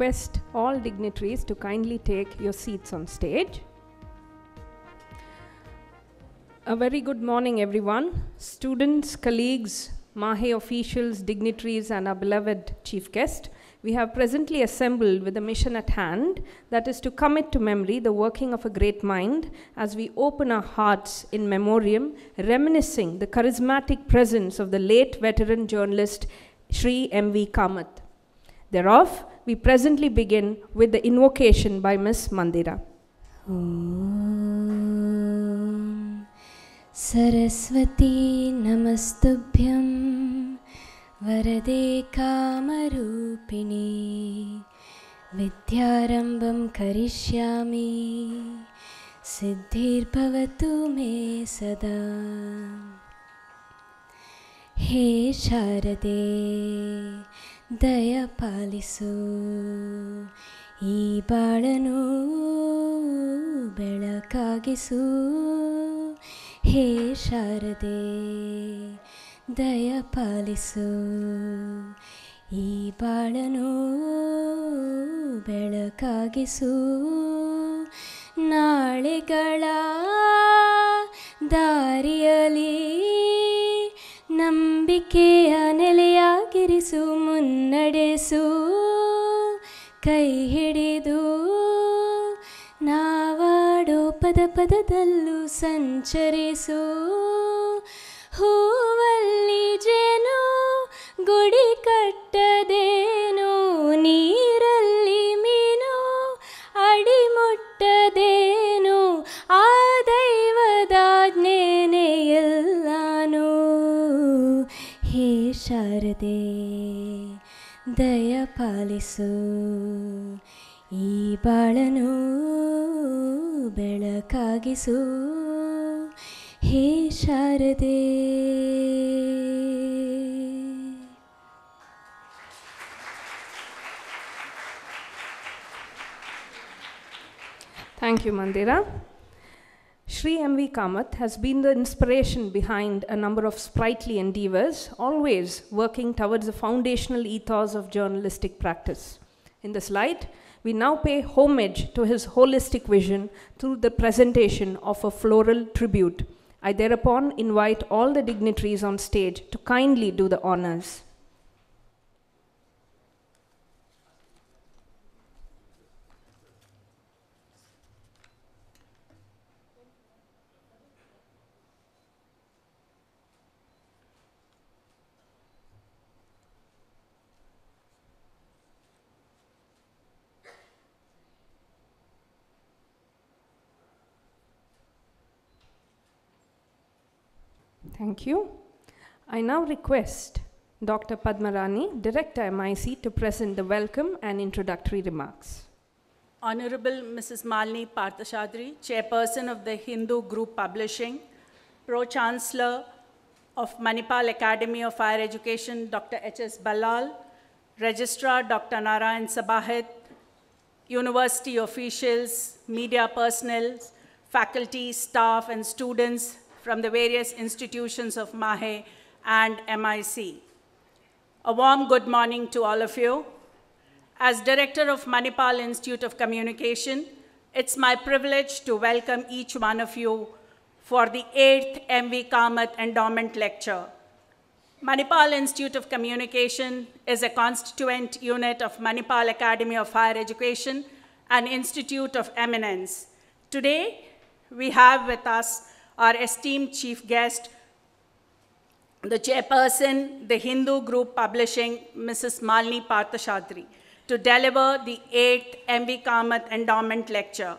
request all dignitaries to kindly take your seats on stage. A very good morning, everyone. Students, colleagues, Mahe officials, dignitaries, and our beloved chief guest. We have presently assembled with a mission at hand that is to commit to memory the working of a great mind as we open our hearts in memoriam, reminiscing the charismatic presence of the late veteran journalist Sri M.V. Kamath. Thereof, we presently begin with the invocation by Miss Mandira. Saraswati नमस्तुभ्यं वरदे कामरूपिणी Karishyami Siddhir Bhavatu Me सदा हे Sharade. ದಯಪಾಲಿಸು. ಈ ಬಾಳನು ಬೆಳಕಾಗಿಸು. ಹೇ ಶಾರದೆ ದಯಪಾಲಿಸು. ಈ ಬಾಳನು ಬೆಳಕಾಗಿಸು. ನಾಳೆಗಳ ದಾರಿಯಲಿ ನಂಬಿಕೆಯ ನೆಲೆಯಾಗಿರಿಸು ಮುನ್ನಡೆಸು ಕೈ ಹಿಡಿದು. ನಾವಾಡೋ ಪದ ಪದದಲ್ಲೂ ಸಂಚರಿಸು. ಹೂವಲ್ಲಿ ಜೇನು ಗುಡಿ ಕಟ್ಟದೇನು ನೀರಲ್ಲಿ ಶಾರದೆ ದಯಪಾಲಿಸು ಈ ಬಾಳನು ಬೆಳಕಾಗಿಸು. ಹೇ ಶಾರದೆ. Thank you Mandira. Sri M.V. Kamath has been the inspiration behind a number of sprightly endeavors, always working towards the foundational ethos of journalistic practice. In this light, we now pay homage to his holistic vision through the presentation of a floral tribute. I thereupon invite all the dignitaries on stage to kindly do the honors. Thank you. I now request Dr. Padmarani, Director MIC, to present the welcome and introductory remarks. Honorable Mrs. Malini Parthasarathy, Chairperson of the Hindu Group Publishing, Pro-Chancellor of Manipal Academy of Higher Education, Dr. H.S. Ballal, Registrar Dr. Narayan Sabhahit, university officials, media personnel, faculty, staff, and students from the various institutions of MAHE and MIC. A warm good morning to all of you. As director of Manipal Institute of Communication, it's my privilege to welcome each one of you for the 8th MV Kamath Endowment Lecture. Manipal Institute of Communication is a constituent unit of Manipal Academy of Higher Education, an institute of eminence. Today, we have with us our esteemed chief guest, the chairperson, the Hindu Group Publishing, Mrs. Malini Parthasarathy, to deliver the 8th MV Kamath Endowment Lecture.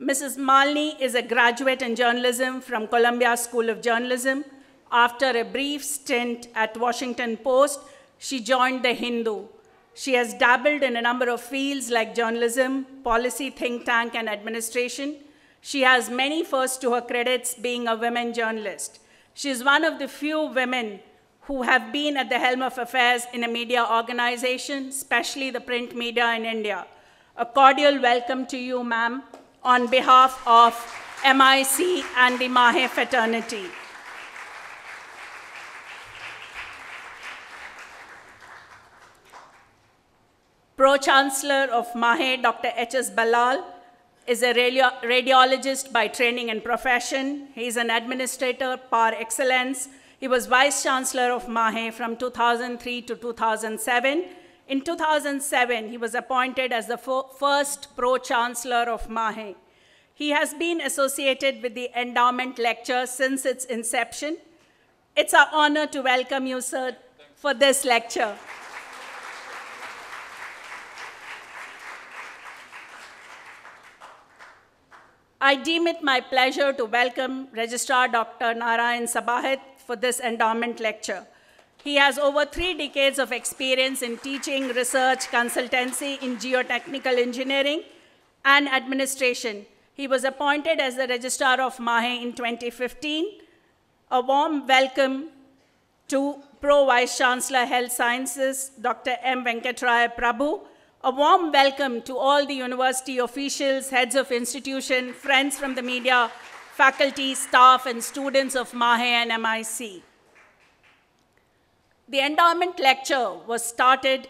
Mrs. Malini is a graduate in journalism from Columbia School of Journalism. After a brief stint at Washington Post, she joined the Hindu. She has dabbled in a number of fields like journalism, policy think tank, and administration. She has many firsts to her credits being a women journalist. She is one of the few women who have been at the helm of affairs in a media organization, especially the print media in India. A cordial welcome to you, ma'am, on behalf of MIC and the Mahe fraternity. Pro-Chancellor of MAHE, Dr. H.S. Ballal, is a radio- radiologist by training and profession. He is an administrator par excellence. He was Vice Chancellor of MAHE from 2003 to 2007. In 2007, he was appointed as the first Pro-Chancellor of MAHE. He has been associated with the endowment lecture since its inception. It's our honor to welcome you, sir, for this lecture. I deem it my pleasure to welcome Registrar Dr. Narayan Sabhahit for this endowment lecture. He has over three decades of experience in teaching, research, consultancy in geotechnical engineering and administration. He was appointed as the Registrar of MAHE in 2015. A warm welcome to Pro Vice Chancellor Health Sciences, Dr. M. Venkatraya Prabhu. A warm welcome to all the university officials, heads of institution, friends from the media, faculty, staff, and students of MAHE and MIC. The endowment lecture was started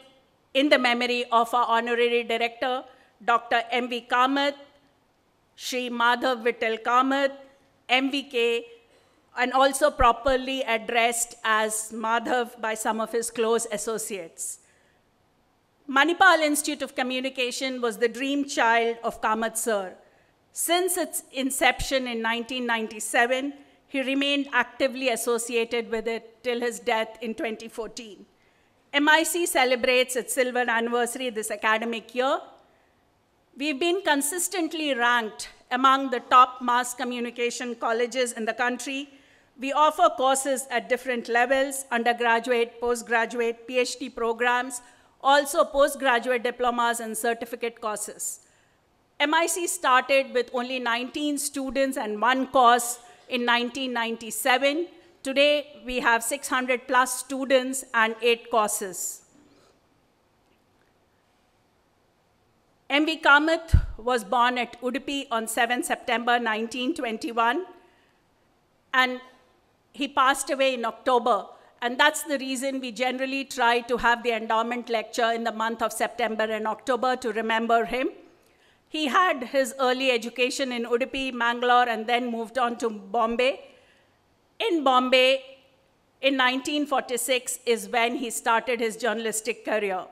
in the memory of our honorary director, Dr. M.V. Kamath, Sri Madhav Vittal Kamath, MVK, and also properly addressed as Madhav by some of his close associates. Manipal Institute of Communication was the dream child of Kamath sir. Since its inception in 1997, he remained actively associated with it till his death in 2014. MIC celebrates its silver anniversary this academic year. We've been consistently ranked among the top mass communication colleges in the country. We offer courses at different levels undergraduate, postgraduate, PhD programs, also postgraduate diplomas and certificate courses. MIC started with only 19 students and one course in 1997. Today, we have 600 plus students and eight courses. M.V. Kamath was born at Udupi on 7 September 1921, and he passed away in October. And that's the reason we generally try to have the endowment lecture in the month of September and October to remember him. He had his early education in Udupi, Mangalore, and then moved on to Bombay. In Bombay, in 1946 is when he started his journalistic career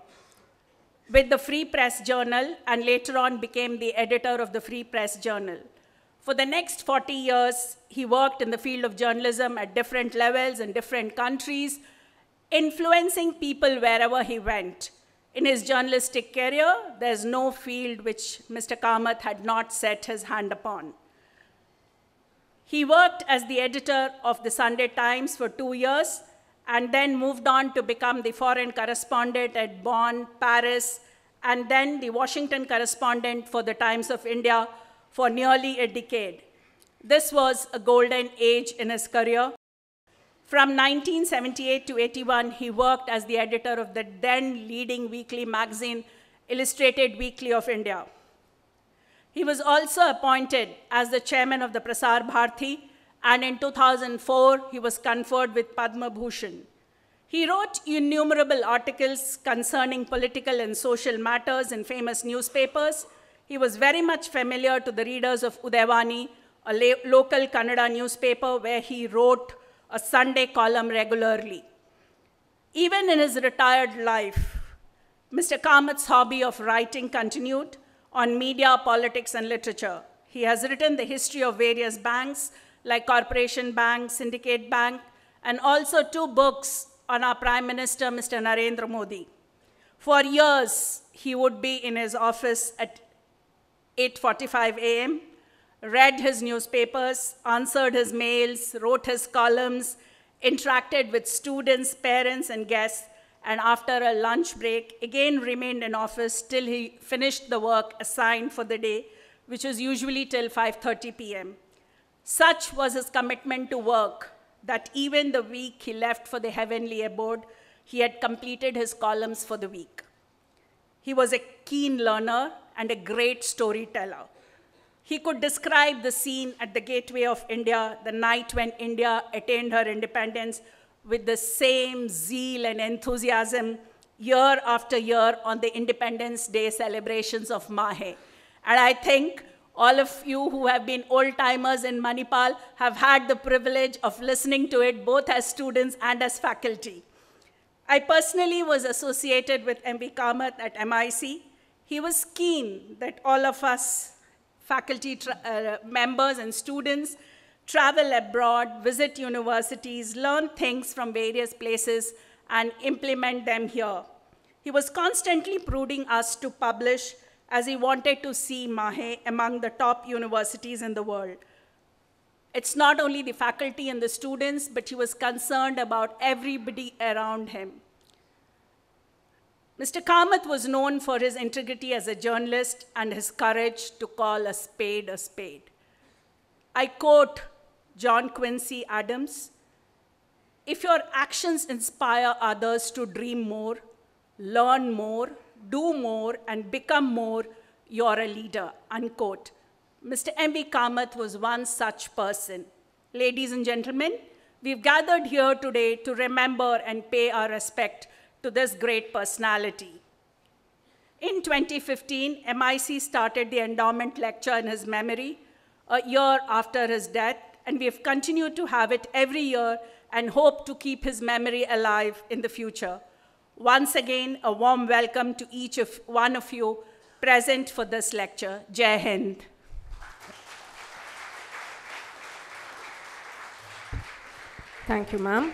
with the Free Press Journal and later on became the editor of the Free Press Journal. For the next 40 years, he worked in the field of journalism at different levels in different countries, influencing people wherever he went. In his journalistic career, there's no field which Mr. Kamath had not set his hand upon. He worked as the editor of the Sunday Times for two years and then moved on to become the foreign correspondent at Bonn, Paris, and then the Washington correspondent for the Times of India for nearly a decade. This was a golden age in his career. From 1978 to 81, he worked as the editor of the then leading weekly magazine, Illustrated Weekly of India. He was also appointed as the chairman of the Prasar Bharati, and in 2004, he was conferred with Padma Bhushan. He wrote innumerable articles concerning political and social matters in famous newspapers. He was very much familiar to the readers of Udayavani, a local Kannada newspaper where he wrote a Sunday column regularly. Even in his retired life, Mr. Kamath's hobby of writing continued on media, politics, and literature. He has written the history of various banks like Corporation Bank, Syndicate Bank, and also two books on our Prime Minister, Mr. Narendra Modi. For years, he would be in his office at 8:45 a.m., read his newspapers, answered his mails, wrote his columns, interacted with students, parents, and guests, and after a lunch break, again remained in office till he finished the work assigned for the day, which was usually till 5:30 p.m. Such was his commitment to work that even the week he left for the heavenly abode, he had completed his columns for the week. He was a keen learner and a great storyteller. He could describe the scene at the gateway of India, the night when India attained her independence, with the same zeal and enthusiasm, year after year on the Independence Day celebrations of Mahe. And I think all of you who have been old timers in Manipal have had the privilege of listening to it both as students and as faculty. I personally was associated with MV Kamath at MIC. He was keen that all of us, faculty uh, members and students, travel abroad, visit universities, learn things from various places, and implement them here. He was constantly prodding us to publish as he wanted to see Mahe among the top universities in the world. It's not only the faculty and the students, but he was concerned about everybody around him. Mr. Kamath was known for his integrity as a journalist and his courage to call a spade a spade. I quote John Quincy Adams If your actions inspire others to dream more, learn more, do more, and become more, you're a leader, unquote. Mr. M.V. Kamath was one such person. Ladies and gentlemen, we've gathered here today to remember and pay our respect to this great personality. In 2015, MIC started the endowment lecture in his memory a year after his death, and we have continued to have it every year and hope to keep his memory alive in the future. Once again, a warm welcome to each of one of you present for this lecture. Jai Hind. Thank you, ma'am.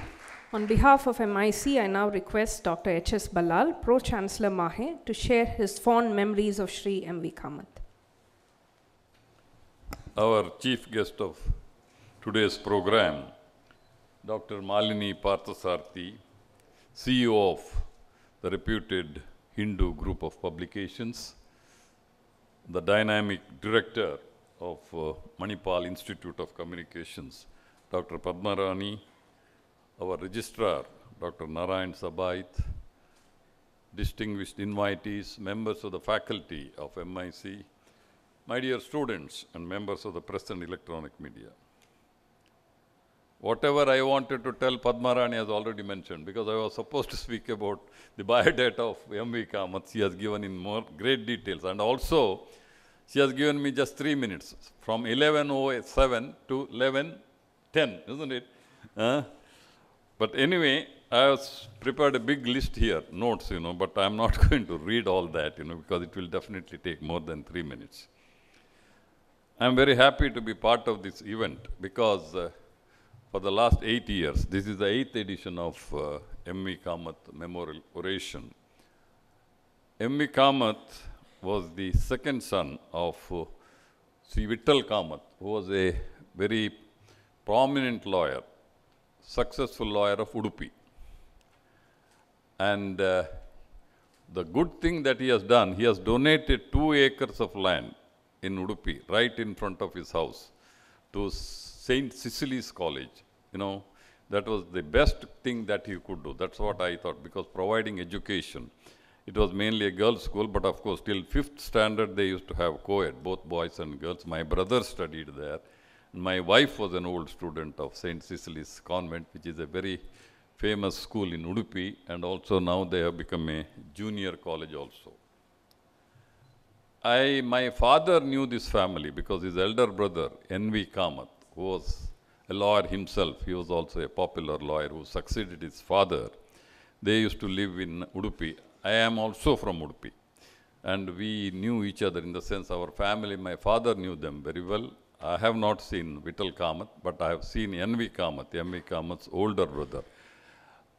On behalf of MIC, I now request Dr. H.S. Ballal, Pro-Chancellor Mahe, to share his fond memories of Sri M.V. Kamath. Our chief guest of today's program, Dr. Malini Parthasarathy, CEO of the reputed Hindu group of publications, the dynamic director of uh, Manipal Institute of Communications, Dr. Padmarani, our registrar, Dr. Narayan Sabhahit, distinguished invitees, members of the faculty of MIC, my dear students and members of the press and electronic media. Whatever I wanted to tell Padmarani has already mentioned because I was supposed to speak about the biodata of M.V. Kamath. She has given in more great details and also she has given me just three minutes from 11.07 to 11.10, isn't it? But anyway, I was prepared a big list here, notes, you know, but I'm not going to read all that, you know, because it will definitely take more than three minutes. I'm very happy to be part of this event because uh, for the last eight years. This is the eighth edition of uh, M.V. Kamath Memorial Oration. M.V. Kamath was the second son of uh, Sri Vittal Kamath, who was a very prominent lawyer, successful lawyer of Udupi. And uh, the good thing that he has done, he has donated two acres of land in Udupi, right in front of his house, to St. Cecily's College. You know, that was the best thing that he could do. That's what I thought, because providing education, it was mainly a girls' school, but of course, till fifth standard, they used to have co-ed, both boys and girls. My brother studied there. My wife was an old student of St. Cecily's Convent, which is a very famous school in Udupi, and also now they have become a junior college also. I, my father knew this family because his elder brother, N.V. Kamath, who was a lawyer himself, he was also a popular lawyer who succeeded his father. They used to live in Udupi. I am also from Udupi. And we knew each other in the sense our family, my father knew them very well. I have not seen Vittal Kamath, but I have seen N.V. Kamath, M.V. Kamath's older brother,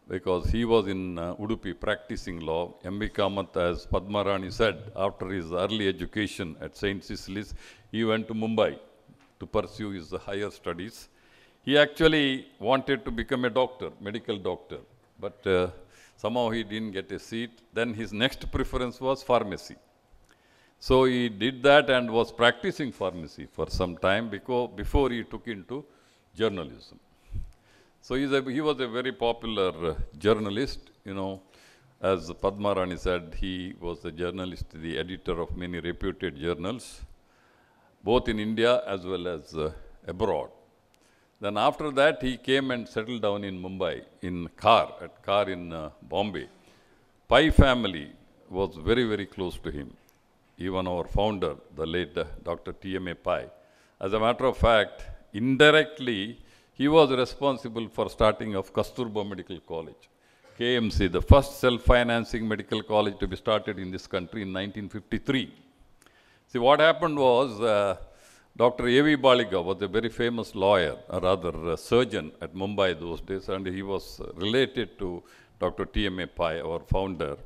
because he was in uh, Udupi practicing law. M.V. Kamath, as Padmarani said, after his early education at St. Cecily's, he went to Mumbai to pursue his higher studies. He actually wanted to become a doctor, medical doctor, but uh, somehow he didn't get a seat. Then his next preference was pharmacy. So he did that and was practicing pharmacy for some time before he took into journalism. So a, he was a very popular uh, journalist, you know, as Padmarani said, he was a journalist, the editor of many reputed journals both in India as well as uh, abroad. Then after that, he came and settled down in Mumbai, in Khar, at Khar in uh, Bombay, Pai family was very, very close to him. Even our founder, the late uh, Dr. T.M.A. Pai. As a matter of fact, indirectly, he was responsible for starting of Kasturba Medical College. KMC, the first self-financing medical college to be started in this country in 1953. See, what happened was uh, Dr. A.V. Baliga was a very famous lawyer, or rather a surgeon at Mumbai those days, and he was related to Dr. T.M.A. Pai, our founder.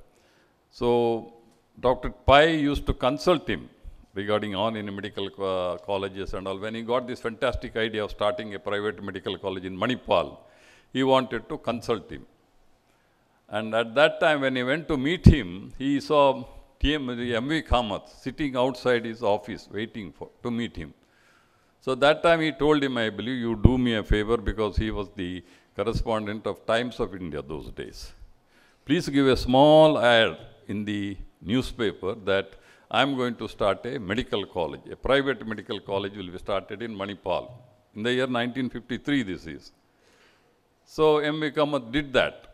So, Dr. Pai used to consult him regarding on in medical uh, colleges and all. When he got this fantastic idea of starting a private medical college in Manipal, he wanted to consult him. And at that time, when he went to meet him, he saw TM, MV Kamath sitting outside his office waiting for, to meet him. So that time he told him, I believe you do me a favor because he was the correspondent of Times of India those days. Please give a small ad in the newspaper that I'm going to start a medical college. A private medical college will be started in Manipal. In the year 1953 this is. So M.V. Kamath did that.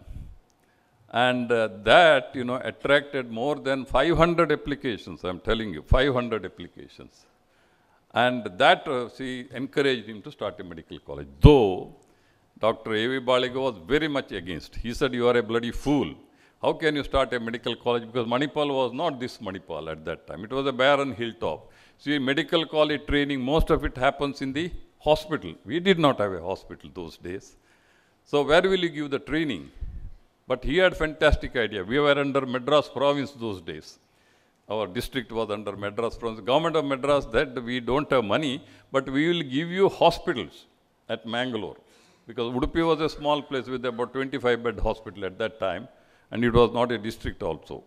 And uh, that, you know, attracted more than 500 applications, I'm telling you, 500 applications. And that, uh, see, encouraged him to start a medical college. Though Dr. A.V. Baliga was very much against. He said, you are a bloody fool. How can you start a medical college? Because Manipal was not this Manipal at that time. It was a barren hilltop. See, medical college training, most of it happens in the hospital. We did not have a hospital those days. So where will you give the training? But he had fantastic idea. We were under Madras province those days. Our district was under Madras province. Government of Madras that we don't have money, but we will give you hospitals at Mangalore. Because Udupi was a small place with about 25 bed hospital at that time, and it was not a district also.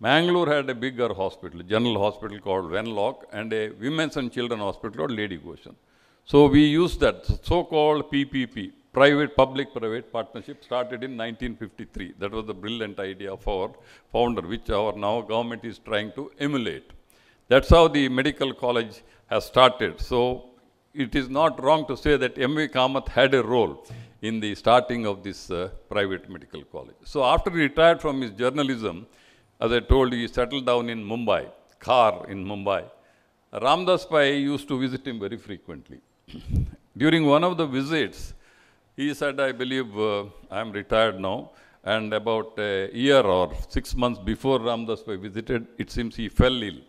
Mangalore had a bigger hospital, general hospital called Wenlock, and a women's and children hospital called Lady Goschen. So we used that so-called PPP, private public private partnership started in 1953 that was the brilliant idea of our founder which our now government is trying to emulate that's how the medical college has started so it is not wrong to say that mv kamath had a role in the starting of this uh, private medical college so after he retired from his journalism as i told you he settled down in mumbai Khar in mumbai ramdas pai used to visit him very frequently during one of the visits he said, I believe uh, I am retired now. And about a year or six months before Ramdas Pai visited, it seems he fell ill.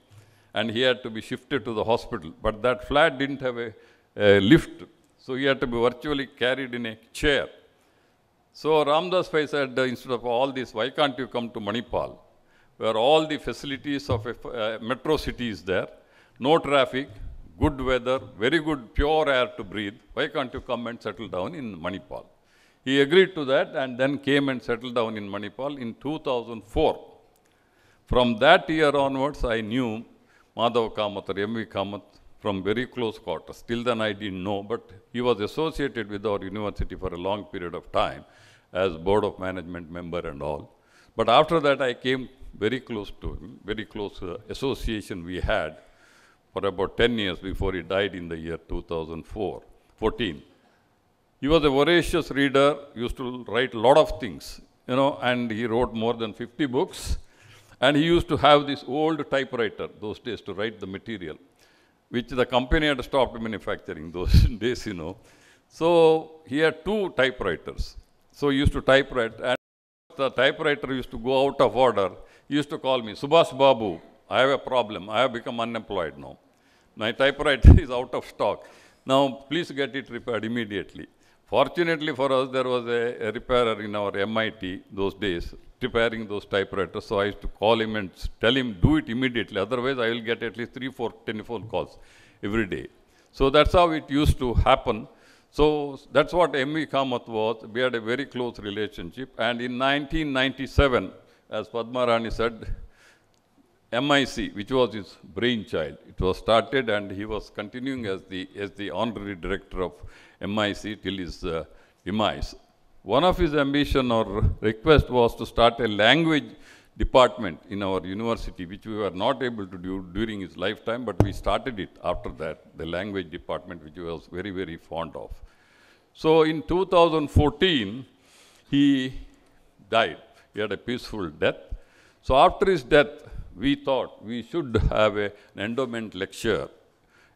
And he had to be shifted to the hospital. But that flat didn't have a, a lift. So he had to be virtually carried in a chair. So Ramdas Pai said, uh, instead of all this, why can't you come to Manipal? Where all the facilities of a uh, metro city is there, no traffic, good weather, very good pure air to breathe. Why can't you come and settle down in Manipal? He agreed to that and then came and settled down in Manipal in 2004. From that year onwards, I knew Madhav Kamath or M.V. Kamath from very close quarters. Till then, I didn't know, but he was associated with our university for a long period of time as board of management member and all. But after that, I came very close to him, very close uh, association we had for about 10 years before he died in the year 2004, 14. He was a voracious reader, used to write a lot of things, you know, and he wrote more than 50 books. And he used to have this old typewriter those days to write the material, which the company had stopped manufacturing those days, you know. So he had two typewriters. So he used to typewrite, and the typewriter used to go out of order. He used to call me, Subhash Babu, I have a problem. I have become unemployed now. My typewriter is out of stock. Now, please get it repaired immediately. Fortunately for us, there was a, a repairer in our MIT those days repairing those typewriters. So I used to call him and tell him, do it immediately. Otherwise, I will get at least three, four telephone calls every day. So that's how it used to happen. So that's what M.V. Kamath was. We had a very close relationship. And in 1997, as Padma Rani said, MIC, which was his brainchild, it was started and he was continuing as the, as the honorary director of MIC till his uh, demise. One of his ambition or request was to start a language department in our university, which we were not able to do during his lifetime, but we started it after that, the language department, which he was very, very fond of. So in 2014, he died. He had a peaceful death. So after his death, we thought we should have a, an endowment lecture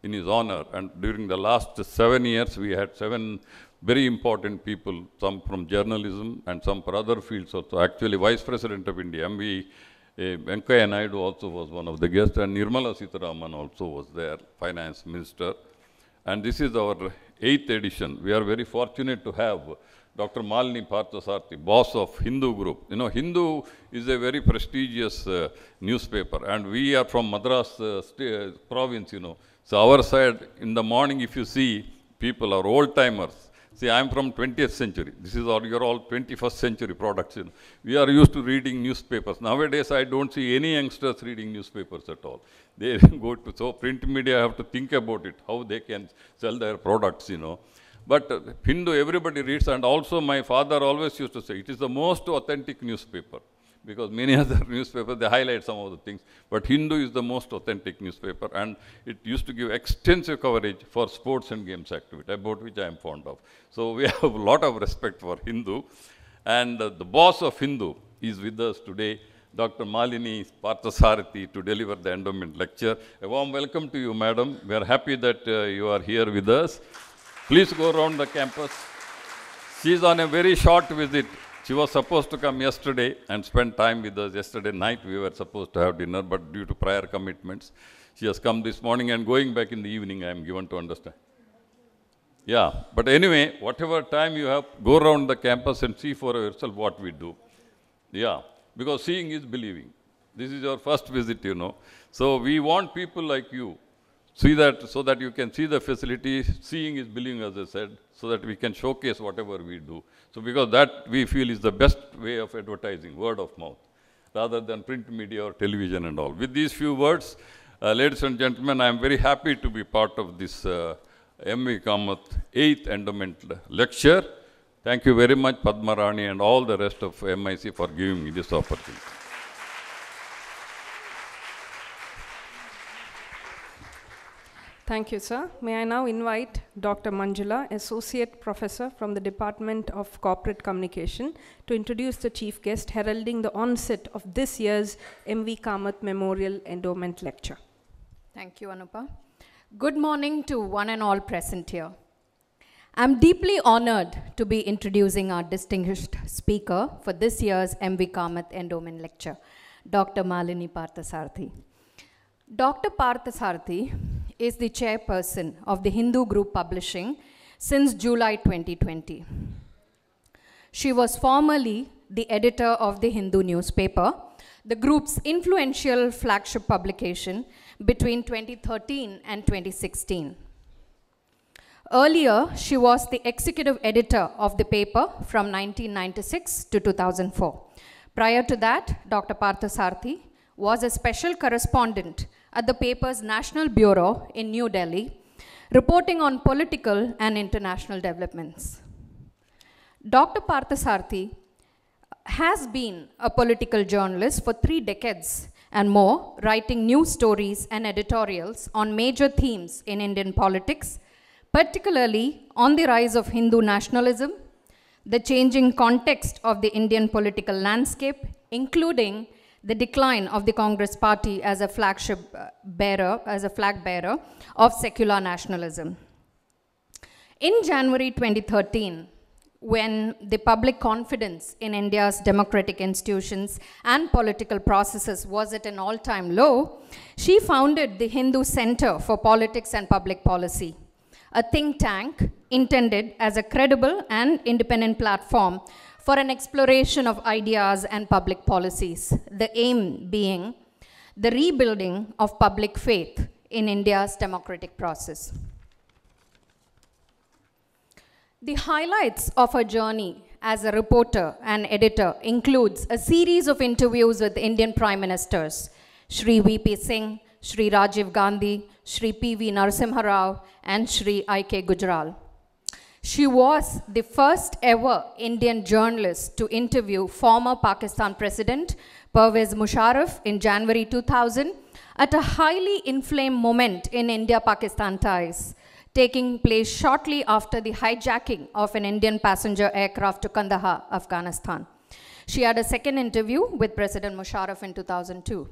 in his honor. And during the last seven years, we had seven very important people, some from journalism and some for other fields also. Actually, Vice President of India, MV uh, Venkaiah Naidu also was one of the guests, and Nirmala Sitharaman also was there, Finance Minister. And this is our eighth edition. We are very fortunate to have Dr. Malini Parthasarathy, boss of Hindu Group. You know, Hindu is a very prestigious uh, newspaper, and we are from Madras uh, sta- province, you know. So our side, in the morning, if you see people are old timers. See, I'm from 20th century. This is all, you're all 21st century products. You know. We are used to reading newspapers. Nowadays, I don't see any youngsters reading newspapers at all. They go to, so print media have to think about it, how they can sell their products, you know. But uh, Hindu, everybody reads, and also my father always used to say, it is the most authentic newspaper. Because many other newspapers, they highlight some of the things. But Hindu is the most authentic newspaper, and it used to give extensive coverage for sports and games activity, about which I am fond of. So we have a lot of respect for Hindu. And uh, the boss of Hindu is with us today, Dr. Malini Parthasarathy, to deliver the endowment lecture. A warm welcome to you, madam. We are happy that uh, you are here with us. Please go around the campus. She is on a very short visit. She was supposed to come yesterday and spend time with us. Yesterday night we were supposed to have dinner, but due to prior commitments, she has come this morning and going back in the evening, I am given to understand. Yeah, but anyway, whatever time you have, go around the campus and see for yourself what we do. Yeah, because seeing is believing. This is your first visit, you know. So we want people like you see that so that you can see the facility. Seeing is believing, as I said, so that we can showcase whatever we do. So because that we feel is the best way of advertising, word of mouth, rather than print media or television and all. With these few words, uh, ladies and gentlemen, I am very happy to be part of this uh, M.V. Kamath 8th endowment lecture. Thank you very much, Padma Rani, and all the rest of MIC for giving me this opportunity. Thank you, sir. May I now invite Dr. Manjula, Associate Professor from the Department of Corporate Communication, to introduce the chief guest heralding the onset of this year's MV Kamath Memorial Endowment Lecture. Thank you, Anupa. Good morning to one and all present here. I'm deeply honored to be introducing our distinguished speaker for this year's MV Kamath Endowment Lecture, Dr. Malini Parthasarathy. Dr. Parthasarathy is the chairperson of the Hindu Group Publishing since July 2020. She was formerly the editor of the Hindu newspaper, the group's influential flagship publication between 2013 and 2016. Earlier, she was the executive editor of the paper from 1996 to 2004. Prior to that, Dr. Parthasarathy was a special correspondent at the paper's National Bureau in New Delhi, reporting on political and international developments. Dr. Parthasarathy has been a political journalist for three decades and more, writing news stories and editorials on major themes in Indian politics, particularly on the rise of Hindu nationalism, the changing context of the Indian political landscape, including the decline of the Congress party as a flagship uh, bearer, as a flag bearer of secular nationalism. In January 2013, when the public confidence in India's democratic institutions and political processes was at an all time low, she founded the Hindu Center for Politics and Public Policy, a think tank intended as a credible and independent platform for an exploration of ideas and public policies, the aim being the rebuilding of public faith in India's democratic process. The highlights of her journey as a reporter and editor includes a series of interviews with Indian prime ministers, Sri V.P. Singh, Sri Rajiv Gandhi, Sri P.V. Narasimha Rao, and Sri I.K. Gujral. She was the first ever Indian journalist to interview former Pakistan President Pervez Musharraf in January 2000 at a highly inflamed moment in India Pakistan ties, taking place shortly after the hijacking of an Indian passenger aircraft to Kandahar, Afghanistan. She had a second interview with President Musharraf in 2002.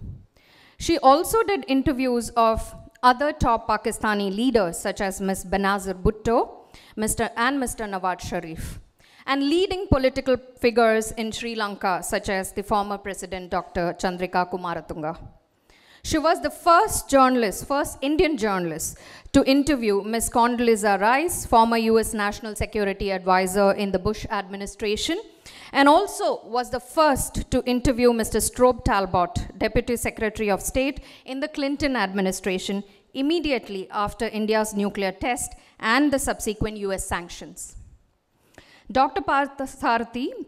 She also did interviews of other top Pakistani leaders such as Ms. Benazir Bhutto Mr. and Mr. Nawaz Sharif, and leading political figures in Sri Lanka such as the former President Dr. Chandrika Kumaratunga. She was the first journalist, first Indian journalist to interview Ms. Condoleezza Rice, former US National Security Advisor in the Bush administration, and also was the first to interview Mr. Strobe Talbott, Deputy Secretary of State in the Clinton administration immediately after India's nuclear test and the subsequent US sanctions. Dr. Partha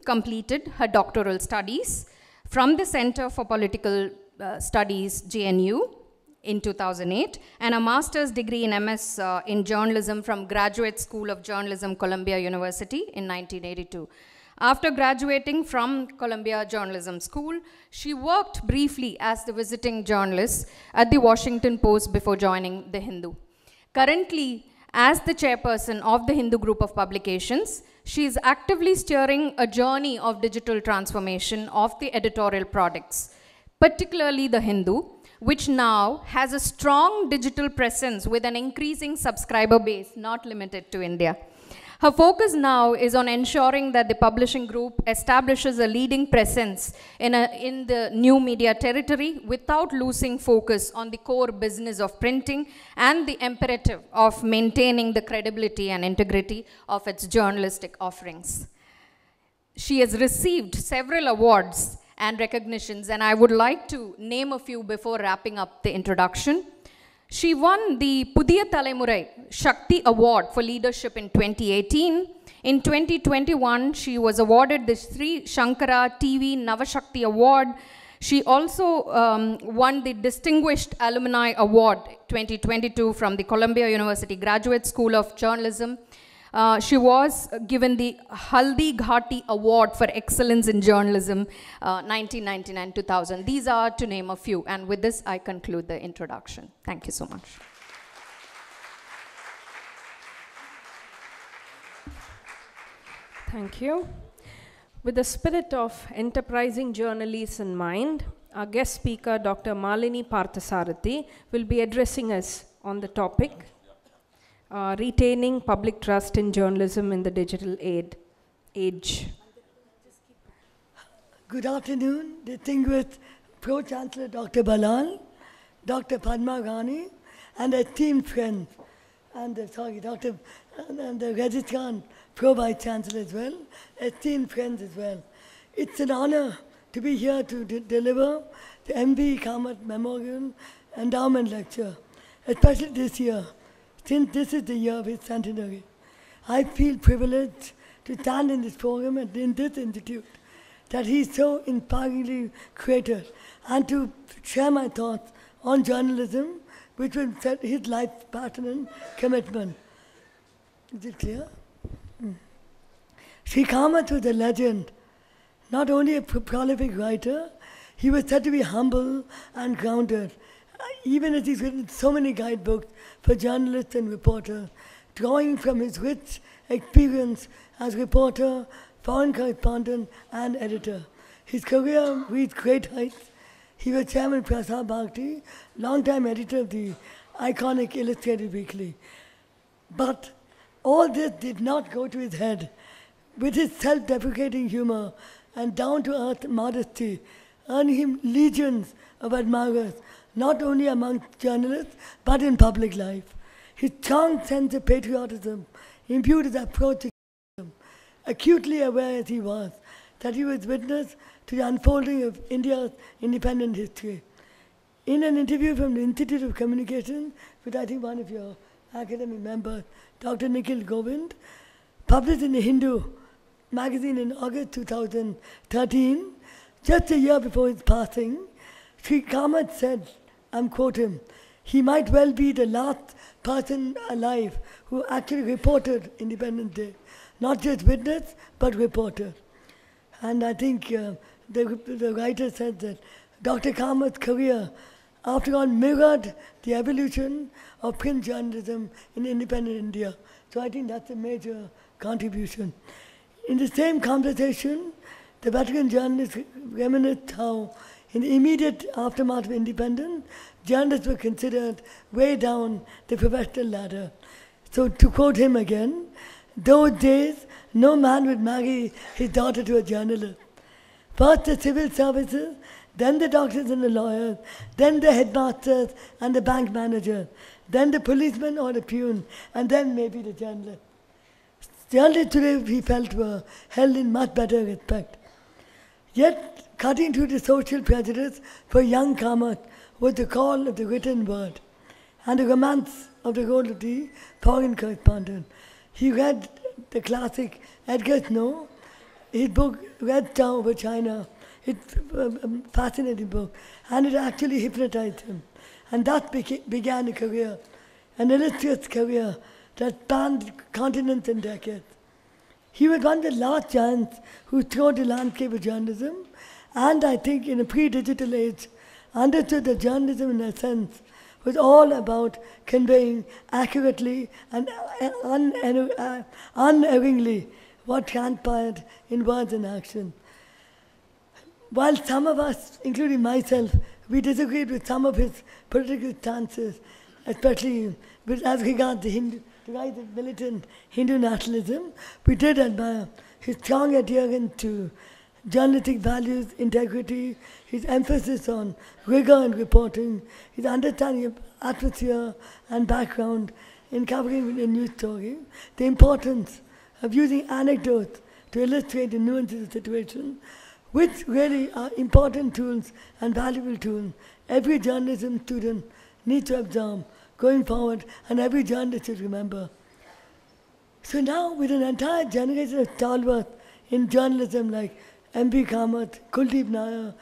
completed her doctoral studies from the Center for Political uh, Studies, JNU, in 2008, and a master's degree in MS uh, in journalism from Graduate School of Journalism, Columbia University in 1982. After graduating from Columbia Journalism School, she worked briefly as the visiting journalist at the Washington Post before joining the Hindu. Currently, as the chairperson of the Hindu group of publications, she is actively steering a journey of digital transformation of the editorial products, particularly the Hindu, which now has a strong digital presence with an increasing subscriber base, not limited to India. Her focus now is on ensuring that the publishing group establishes a leading presence in, a, in the new media territory without losing focus on the core business of printing and the imperative of maintaining the credibility and integrity of its journalistic offerings. She has received several awards and recognitions, and I would like to name a few before wrapping up the introduction. She won the Puthiya Thalaimurai Shakti Award for Leadership in 2018. In 2021, she was awarded the Sri Shankara TV Navashakti Award. She also um, won the Distinguished Alumni Award 2022 from the Columbia University Graduate School of Journalism. Uh, she was given the Haldi Ghati Award for Excellence in Journalism, 1999-2000. Uh, These are to name a few. And with this, I conclude the introduction. Thank you so much. Thank you. With the spirit of enterprising journalists in mind, our guest speaker, Dr. Malini Parthasarathy, will be addressing us on the topic uh, retaining public trust in journalism in the digital aid, age. Good afternoon, distinguished Pro Chancellor Dr. Balan, Dr. Padma Rani, and esteemed friends, and uh, sorry, Dr. and, and the Registrar Pro Vice Chancellor as well, esteemed friends as well. It's an honor to be here to deliver the M.V. Kamath Memorial Endowment Lecture, especially this year since this is the year of his centenary, I feel privileged to stand in this forum and in this institute that he so inspiringly created and to share my thoughts on journalism, which will set his life pattern and commitment. Is it clear? Mm. Sri Kamath was a legend, not only a prolific writer, he was said to be humble and grounded, even as he's written so many guidebooks for journalists and reporters, drawing from his rich experience as reporter, foreign correspondent, and editor. His career reached great heights. He was chairman Prasar Bharati, longtime editor of the iconic Illustrated Weekly. But all this did not go to his head. With his self-deprecating humor and down-to-earth modesty, earned him legions of admirers not only among journalists, but in public life. His strong sense of patriotism imbued his approach to acutely aware as he was that he was witness to the unfolding of India's independent history. In an interview from the Institute of Communication with I think one of your academic members, Dr. Nikhil Govind, published in the Hindu magazine in August 2013, just a year before his passing, Sri Kamath said I'm quoting, he might well be the last person alive who actually reported Independence Day. Not just witnessed, but reported. And I think uh, the, the writer said that Dr. Kamath's career, after all, mirrored the evolution of print journalism in independent India. So I think that's a major contribution. In the same conversation, the veteran journalist reminisced how, in the immediate aftermath of independence, journalists were considered way down the professional ladder. So, to quote him again, those days, no man would marry his daughter to a journalist. First the civil services, then the doctors and the lawyers, then the headmasters and the bank manager, then the policeman or the peon, and then maybe the journalist. Journalists today, we felt, were held in much better respect. Yet, cutting through the social prejudice for young Kamath was the call of the written word and the romance of the role of the foreign correspondent. He read the classic Edgar Snow, his book Red Star over China. It's a a fascinating book, and it actually hypnotized him. And that beca- began a career, an illustrious career that spanned continents and decades. He was one of the last giants who strode the landscape of journalism, and I think in a pre-digital age, understood that journalism in a sense was all about conveying accurately and uh, un- uh, unerringly what transpired in words and action. While some of us, including myself, we disagreed with some of his political stances, especially with as regards the Hindu, the rise of militant Hindu nationalism, we did admire his strong adherence to journalistic values, integrity, his emphasis on rigor in reporting, his understanding of atmosphere and background in covering a news story, the importance of using anecdotes to illustrate the nuances of the situation, which really are important tools and valuable tools every journalism student needs to absorb going forward and every journalist should remember. So now with an entire generation of stalwarts in journalism like M.V. Kamath, Kuldeep Nayar,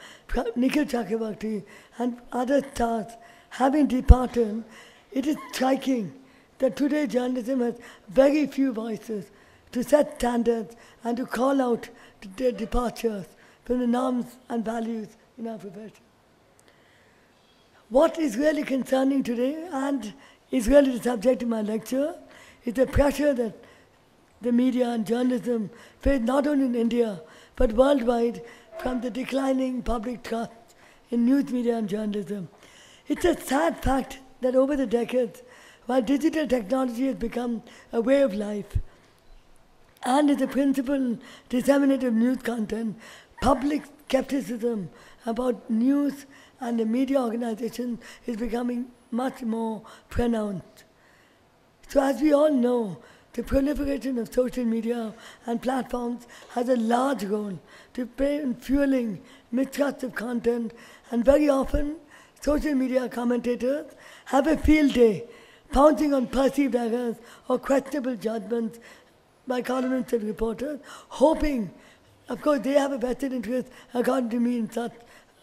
Nikhil Chakravarti and other stars having departed, it is striking that today journalism has very few voices to set standards and to call out their departures from the norms and values in our profession. What is really concerning today and is really the subject of my lecture is the pressure that the media and journalism face not only in India but worldwide from the declining public trust in news media and journalism. It's a sad fact that over the decades, while digital technology has become a way of life and is a principal disseminator of news content, public skepticism about news and the media organization is becoming much more pronounced. So, as we all know, the proliferation of social media and platforms has a large role to play in fueling mistrust of content, and very often, social media commentators have a field day pouncing on perceived errors or questionable judgments by columnists and reporters, hoping, of course, they have a vested interest, according to me, in such,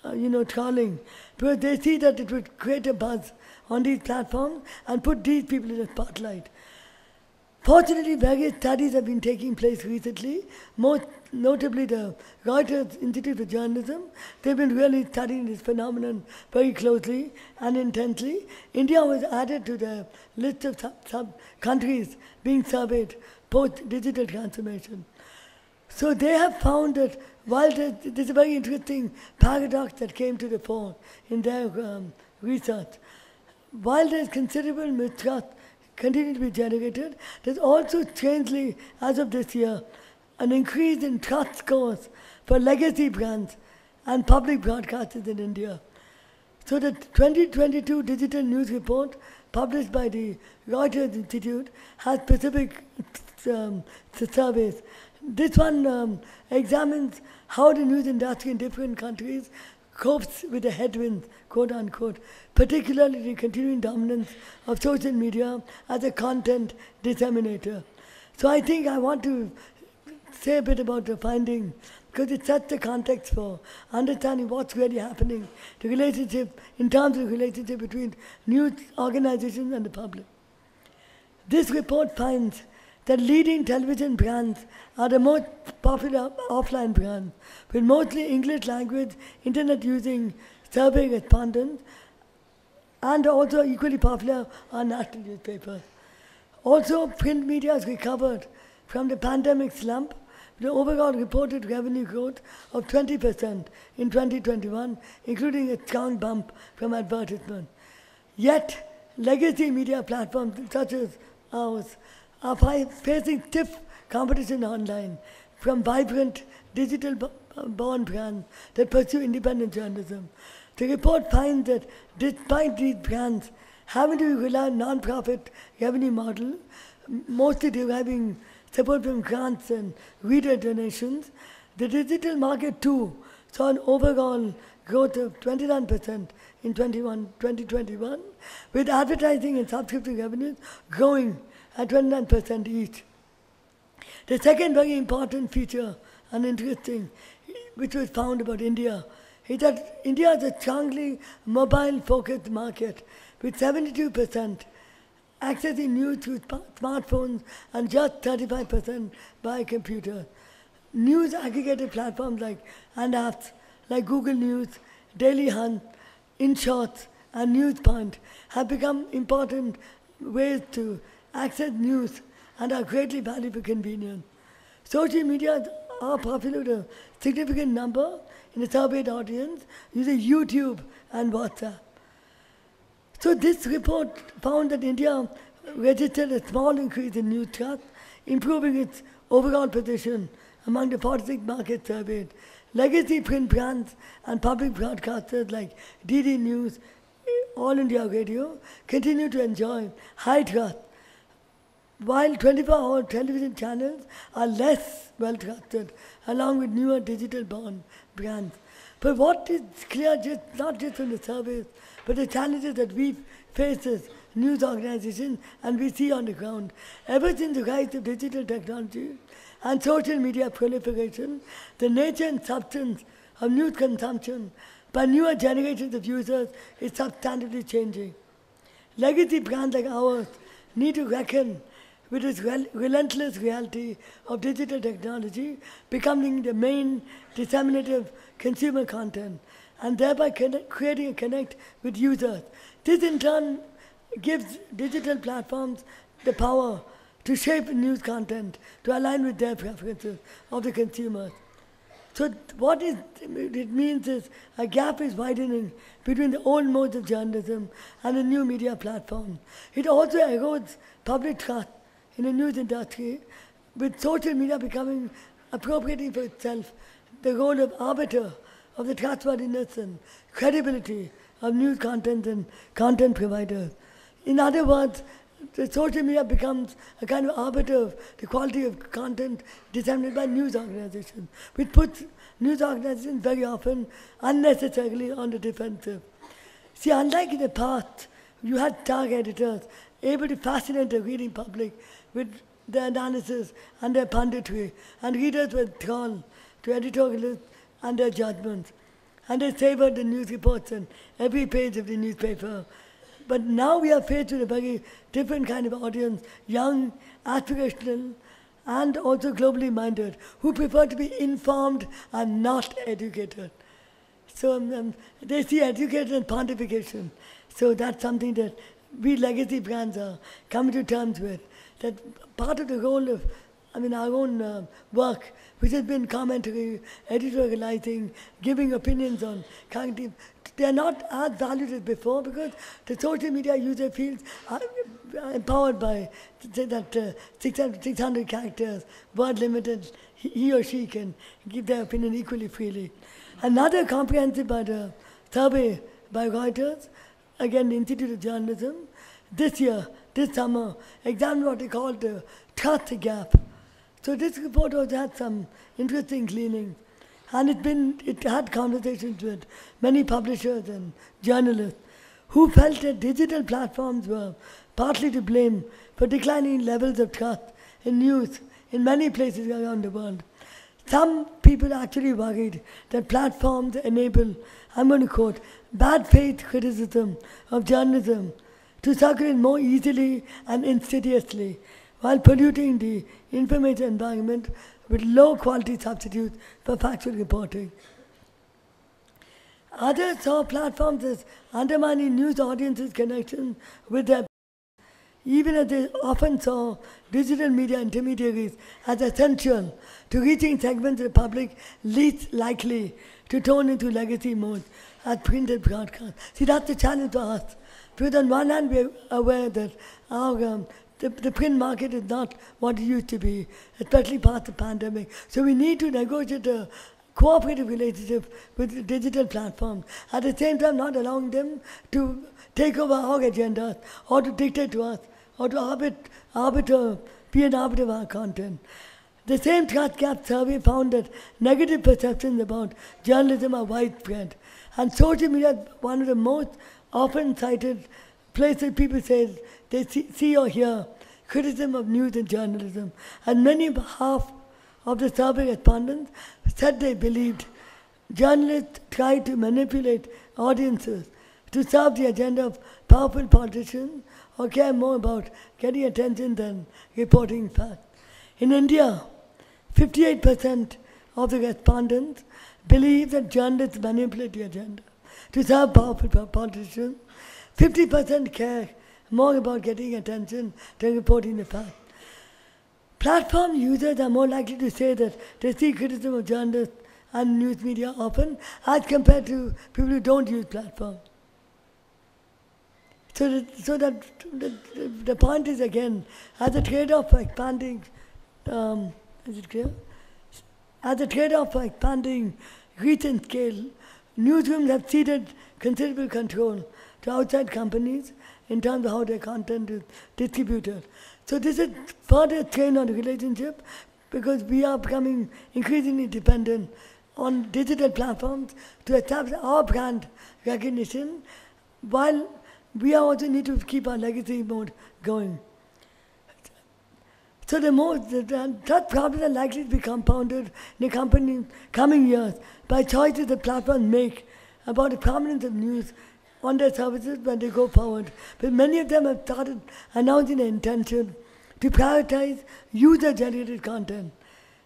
uh, you know, trolling, because they see that it would create a buzz on these platforms and put these people in the spotlight. Fortunately, various studies have been taking place recently, most notably the Reuters Institute for Journalism. They've been really studying this phenomenon very closely and intensely. India was added to the list of sub, sub countries being surveyed post digital transformation. So they have found that while there's, there's a very interesting paradox that came to the fore in their um, research, while there's considerable mistrust continue to be generated. There's also, strangely, as of this year, an increase in trust scores for legacy brands and public broadcasters in India. So the 2022 Digital News Report, published by the Reuters Institute, has specific um, surveys. This one um, examines how the news industry in different countries copes with the headwinds, quote unquote, particularly the continuing dominance of social media as a content disseminator. So I think I want to say a bit about the finding because it sets the context for understanding what's really happening, the relationship, in terms of the relationship between news organizations and the public. This report finds that leading television brands are the most popular offline brands, with mostly English language, internet using survey respondents, and also equally popular are national newspapers. Also, print media has recovered from the pandemic slump, the overall reported revenue growth of 20% in 2021, including a strong bump from advertisement. Yet, legacy media platforms such as ours are facing stiff competition online from vibrant digital born brands that pursue independent journalism. The report finds that despite these brands having to rely on non-profit revenue model, mostly deriving support from grants and reader donations, the digital market too saw an overall growth of 29% in 21, 2021, with advertising and subscription revenues growing at 29% each. The second very important feature and interesting, which was found about India, is that India is a strongly mobile-focused market with 72% accessing news through smartphones and just 35% by computer. News aggregated platforms like and apps like Google News, Daily Hunt, and NewsPoint have become important ways to access news and are greatly valued for convenience. Social media are popular with a significant number in the surveyed audience using YouTube and WhatsApp. So this report found that India registered a small increase in news trust, improving its overall position among the 46 markets surveyed. Legacy print brands and public broadcasters like DD News, All India Radio continue to enjoy high trust, while 24-hour television channels are less well trusted, along with newer digital-born brands. But what is clear, just, not just from the surveys, but the challenges that we face as news organizations and we see on the ground. Ever since the rise of digital technology and social media proliferation, the nature and substance of news consumption by newer generations of users is substantively changing. Legacy brands like ours need to reckon with this rel- relentless reality of digital technology becoming the main disseminator of consumer content and thereby connect, creating a connect with users. This in turn gives digital platforms the power to shape news content to align with their preferences of the consumers. So what it means is a gap is widening between the old modes of journalism and the new media platform. It also erodes public trust in the news industry, with social media becoming appropriating for itself the role of arbiter of the trustworthiness and credibility of news content and content providers. In other words, the social media becomes a kind of arbiter of the quality of content disseminated by news organizations, which puts news organizations very often unnecessarily on the defensive. See, unlike in the past, you had star editors able to fascinate the reading public with their analysis and their punditry, and readers were drawn to editorialists and their judgments. And they savored the news reports and every page of the newspaper. But now we are faced with a very different kind of audience, young, aspirational, and also globally minded, who prefer to be informed and not educated. So um, um, they see education and pontification. So that's something that we legacy brands are coming to terms with. That part of the role of, I mean, our own uh, work, which has been commentary, editorializing, giving opinions on cognitive, they're not as valued as before because the social media user feels uh, empowered by say that uh, 600, 600 characters, word limited, he, he or she can give their opinion equally freely. Another comprehensive by the survey by Reuters, again the Institute of Journalism, this year, this summer, examined what they called the trust gap. So this report also had some interesting gleanings. And it, been, it had conversations with many publishers and journalists who felt that digital platforms were partly to blame for declining levels of trust in news in many places around the world. Some people actually worried that platforms enable, I'm going to quote, bad faith criticism of journalism to circulate more easily and insidiously while polluting the information environment with low quality substitutes for factual reporting. Others saw platforms as undermining news audiences' connection with their even as they often saw digital media intermediaries as essential to reaching segments of the public least likely to turn into legacy modes as printed broadcast. See, that's the challenge for us. Because on one hand, we're aware that our, um, the, the print market is not what it used to be, especially past the pandemic. So we need to negotiate a cooperative relationship with digital platforms. At the same time, not allowing them to take over our agendas or to dictate to us or to arbit, arbiter, be an arbiter of our content. The same Trust Gap survey found that negative perceptions about journalism are widespread. And social media is one of the most often cited places people say they see, see or hear criticism of news and journalism. And many half of the survey respondents said they believed journalists try to manipulate audiences to serve the agenda of powerful politicians or care more about getting attention than reporting facts. In India, 58% of the respondents believe that journalists manipulate the agenda to po- politicians. 50% care more about getting attention than reporting the facts. Platform users are more likely to say that they see criticism of journalists and news media often as compared to people who don't use platforms. So that, so that the, the point is again, as a trade-off for expanding, um, is it clear? As a trade-off for expanding reach and scale, newsrooms have ceded considerable control to outside companies in terms of how their content is distributed. So this is further strain on the relationship because we are becoming increasingly dependent on digital platforms to establish our brand recognition while we also need to keep our legacy mode going. So the more the, that problems are likely to be compounded in the coming years by choices the platforms make about the prominence of news on their services when they go forward. But many of them have started announcing their intention to prioritize user-generated content.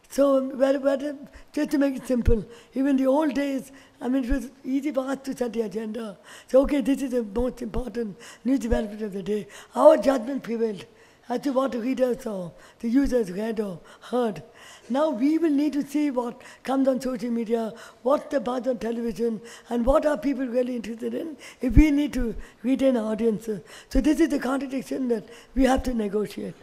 So, well, just to make it simple, even the old days, I mean, it was easy for us to set the agenda. So, okay, this is the most important news development of the day. Our judgment prevailed as to what the readers saw, the users read or heard. Now we will need to see what comes on social media, what's the buzz on television, and what are people really interested in if we need to retain our audiences. So this is the contradiction that we have to negotiate.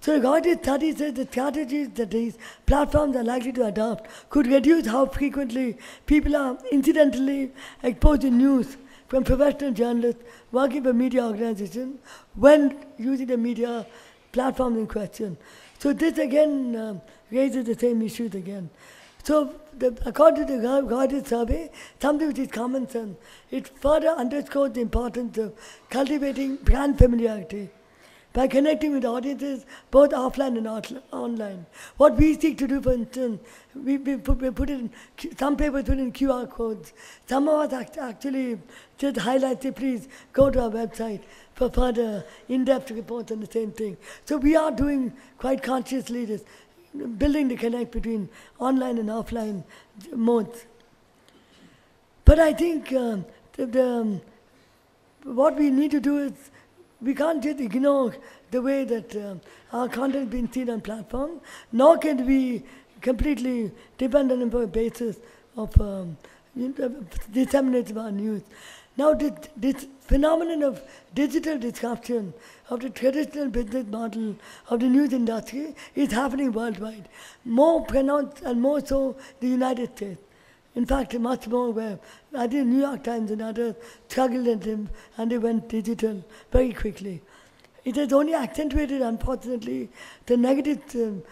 So the Gaudi study says the strategies that these platforms are likely to adopt could reduce how frequently people are incidentally exposed to news from professional journalists working for media organizations when using the media platforms in question. So this again um, raises the same issues again. So the, according to the Gaudi survey, something which is common sense, it further underscores the importance of cultivating brand familiarity by connecting with audiences both offline and online. What we seek to do, for instance, we, we, put, we put it in, some papers put in QR codes. Some of us act- actually just highlight, say, please go to our website for further in-depth reports on the same thing. So we are doing quite consciously this, building the connect between online and offline modes. But I think um, the, the, um, what we need to do is we can't just ignore the way that um, our content is being seen on platform, nor can we completely dependent on a basis of um, of our news. Now, this, this phenomenon of digital disruption of the traditional business model of the news industry is happening worldwide, more pronounced and more so the United States. In fact, much more where I think New York Times and others struggled and, and they went digital very quickly. It has only accentuated, unfortunately, the negative um,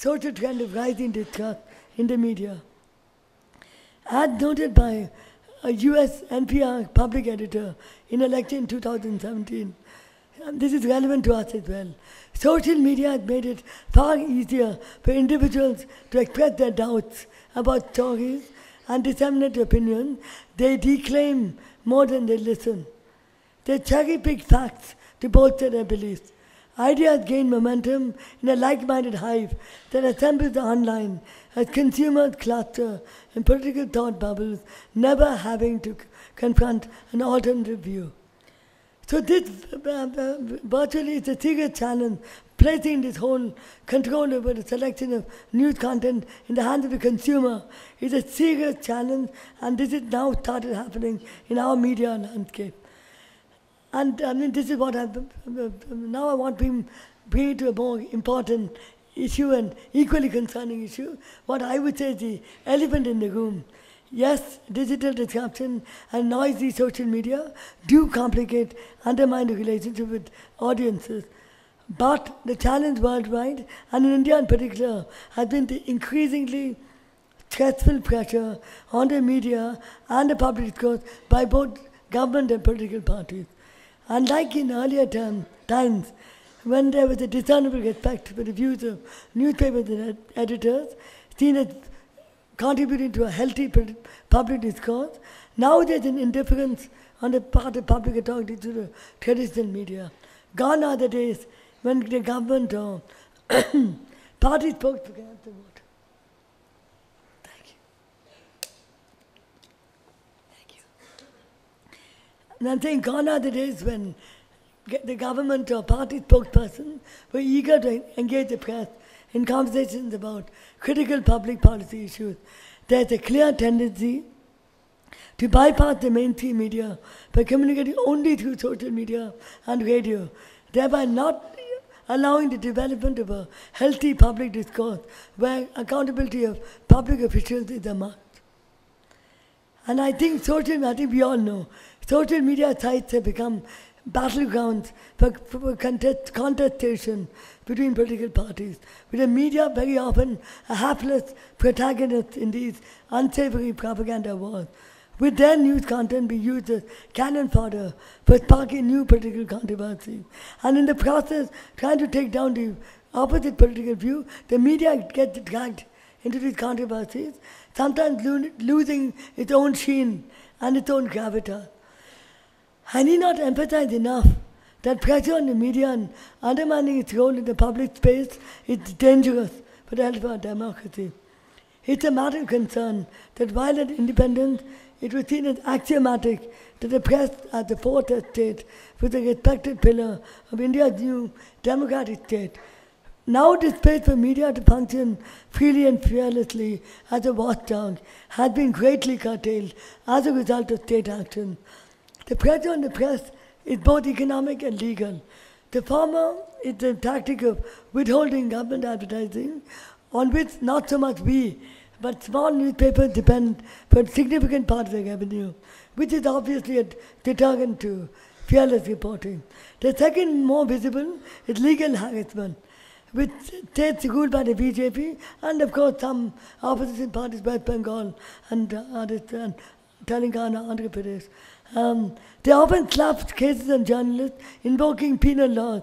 social trend of rising distrust in the media. As noted by a US NPR public editor in a lecture in 2017, and um, this is relevant to us as well. Social media has made it far easier for individuals to express their doubts about stories and disseminate opinions. They declaim more than they listen. They cherry pick facts to bolster their beliefs. Ideas gain momentum in a like minded hive that assembles online as consumers cluster in political thought bubbles, never having to confront an alternative view. So this uh, uh, virtually is a secret challenge, placing this whole control over the selection of news content in the hands of the consumer is a serious challenge, and this is now started happening in our media landscape. And I mean, this is what I now I want to bring, to a more important issue and equally concerning issue. What I would say is the elephant in the room. Yes, digital disruption and noisy social media do complicate, undermine the relationship with audiences. But the challenge worldwide, and in India in particular, has been the increasingly stressful pressure on the media and the public discourse by both government and political parties. Unlike in earlier term, times, when there was a discernible respect for the views of newspapers and ed- editors, seen as contributing to a healthy pu- public discourse, now there's an indifference on the part of public authority to the traditional media. Gone are the days when the government or party spoke to get the vote. Thank you. Thank you. And I'm saying gone are the days when the government or party spokesperson were eager to engage the press in conversations about critical public policy issues. There's a clear tendency to bypass the mainstream media by communicating only through social media and radio, thereby not allowing the development of a healthy public discourse where accountability of public officials is a must. And I think social, I think we all know, social media sites have become battlegrounds for, for contest, contestation between political parties, with the media very often a hapless protagonist in these unsavory propaganda wars. With their news content be used as cannon fodder for sparking new political controversy. And in the process, trying to take down the opposite political view, the media gets dragged into these controversies, sometimes lo- losing its own sheen and its own gravitas. I need not emphasize enough that pressure on the media and undermining its role in the public space is dangerous for the health of our democracy. It's a matter of concern that while at independence, it was seen as axiomatic that the press as the fourth estate was a respected pillar of India's new democratic state. Now the space for media to function freely and fearlessly as a watchdog has been greatly curtailed as a result of state action. The pressure on the press is both economic and legal. The former is the tactic of withholding government advertising, on which not so much we, but small newspapers depend for a significant part of their revenue, which is obviously a deterrent to fearless reporting. The second, more visible, is legal harassment, which states ruled by the BJP and, of course, some opposition parties, West Bengal and uh, and Telangana, Andhra Pradesh. Um, they often slap cases on journalists invoking penal laws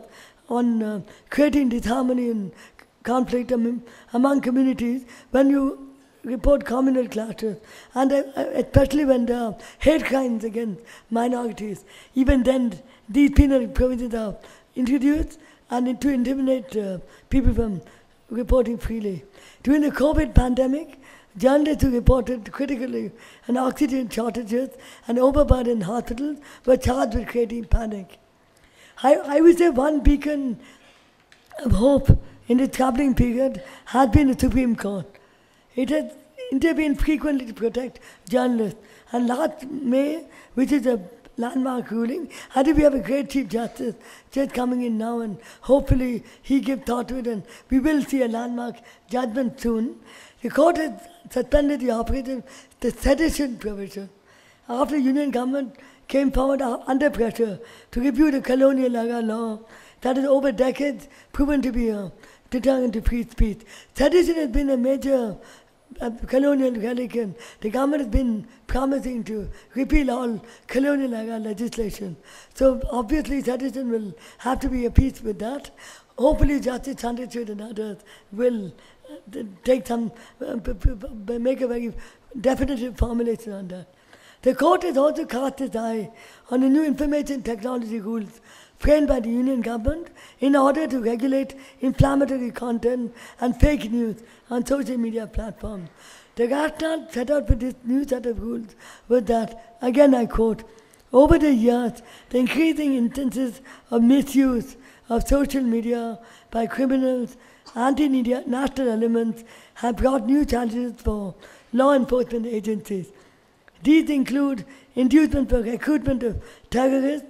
on uh, creating disharmony and conflict am- among communities when you report communal clashes, and uh, especially when there are hate crimes against minorities. Even then, these penal provisions are introduced and to intimidate uh, people from reporting freely. During the COVID pandemic, journalists who reported critically an oxygen shortages and overburdened hospitals were charged with creating panic. I, I would say one beacon of hope in the troubling period has been the Supreme Court. It has intervened frequently to protect journalists. And last May, which is a landmark ruling, I think we have a great Chief Justice just coming in now, and hopefully he gives thought to it, and we will see a landmark judgment soon. The court has suspended the operation, the sedition provision, after union government came forward uh, under pressure to review the colonial era law that has over decades proven to be a deterrent to free speech. Sedition has been a major uh, colonial relic and the government has been promising to repeal all colonial era legislation. So obviously sedition will have to be a piece with that. Hopefully Justice Chandrachud and others will uh, take some, uh, make a very definitive formulation on that. The court has also cast its eye on the new information technology rules framed by the union government in order to regulate inflammatory content and fake news on social media platforms. The rationale set out for this new set of rules was that, again I quote, Over the years, the increasing instances of misuse of social media by criminals, anti-media national elements have brought new challenges for law enforcement agencies. These include inducement for recruitment of terrorists,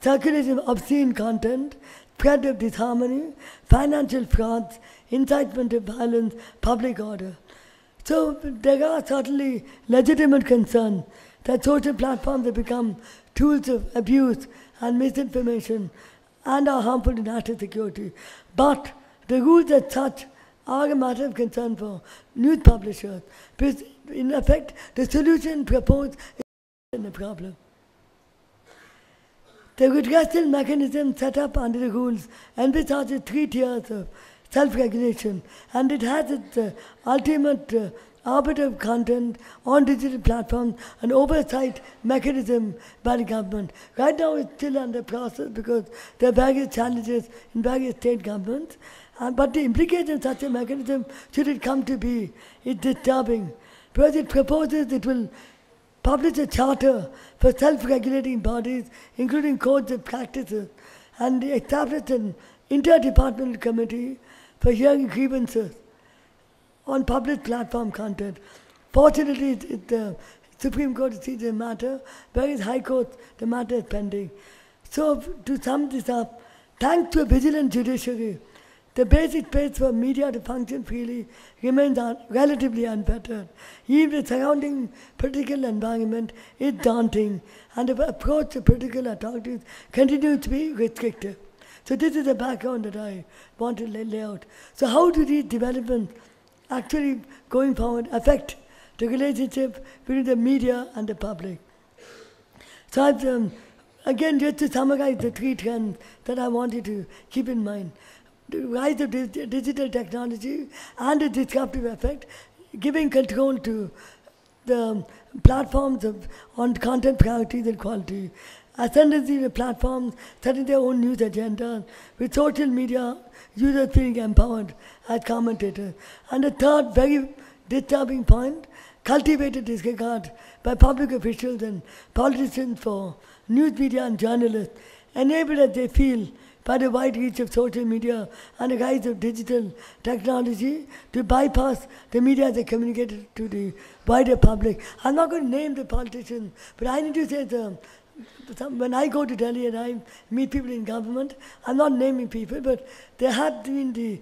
circulation of obscene content, spread of disharmony, financial frauds, incitement of violence, public order. So there are certainly legitimate concerns that social platforms have become tools of abuse and misinformation and are harmful to national security. But the are a matter of concern for news publishers because in effect the solution proposed is the problem. The redressal mechanism set up under the rules envisages three tiers of self-regulation and it has its uh, ultimate uh, arbiter of content on digital platforms and oversight mechanism by the government. Right now it's still under process because there are various challenges in various state governments. Uh, but the implication of such a mechanism, should it come to be, is disturbing. Because it proposes it will publish a charter for self-regulating bodies, including codes of practices, and establish an interdepartmental committee for hearing grievances on public platform content. Fortunately, it, the Supreme Court sees the matter, whereas High Court, the matter is pending. So, to sum this up, thanks to a vigilant judiciary, the basic space for media to function freely remains un- relatively unfettered. Even the surrounding political environment is daunting, and the approach to political authorities continues to be restrictive. So this is the background that I want to lay, lay out. So how do these developments actually going forward affect the relationship between the media and the public? So I've, um, again, just to summarize the three trends that I wanted to keep in mind. The rise of dig- digital technology and its disruptive effect, giving control to the platforms of, on content priorities and quality. Ascendancy of platforms setting their own news agenda with social media users feeling empowered as commentators. And the third very disturbing point, cultivated disregard by public officials and politicians for news media and journalists, enabled as they feel by the wide reach of social media and the rise of digital technology to bypass the media as they communicate to the wider public. I'm not going to name the politicians, but I need to say some- when I go to Delhi and I meet people in government, I'm not naming people, but there have been the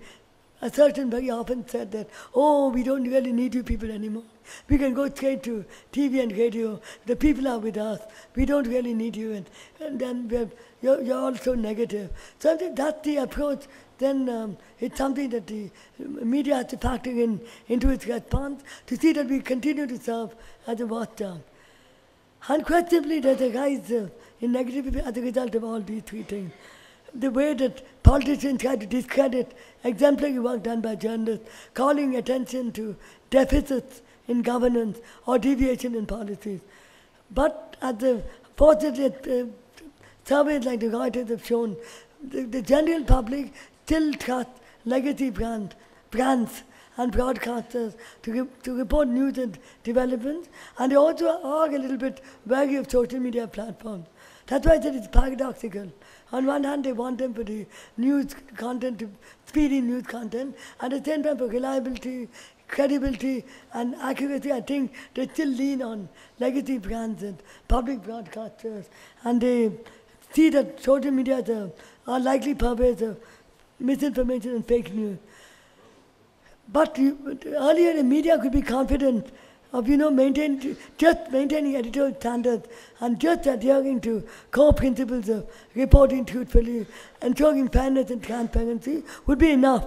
assertion very often said that, oh, we don't really need you people anymore. We can go straight to TV and radio. The people are with us. We don't really need you. And, and then you're, you're all so negative. So that's the approach. Then um, it's something that the media has to factor in into its response to see that we continue to serve as a watchdog. Unquestionably, there's a rise uh, in negativity as a result of all these three things. The way that politicians try to discredit exemplary work done by journalists, calling attention to deficits in governance or deviation in policies. But at the fortunately, uh, surveys like the Reuters have shown, the, the general public still trust legacy brand, brands and broadcasters to, re- to report news and developments, and they also are a little bit wary of social media platforms. That's why I said it's paradoxical. On one hand, they want them for the news content, to speedy news content, and at the same time for reliability, credibility, and accuracy. I think they still lean on legacy brands and public broadcasters, and they see that social media is a, are likely purveyors of misinformation and fake news. But earlier the media could be confident of, you know, maintain, just maintaining editorial standards and just adhering to core principles of reporting truthfully, ensuring fairness and transparency would be enough